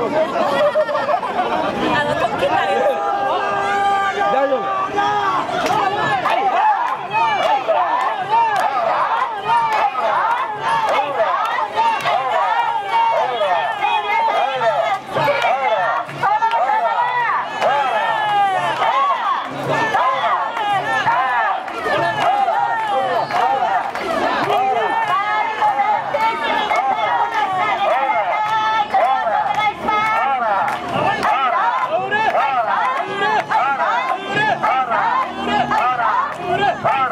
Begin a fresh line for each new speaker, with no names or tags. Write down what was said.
Go, go, go, go. Hey!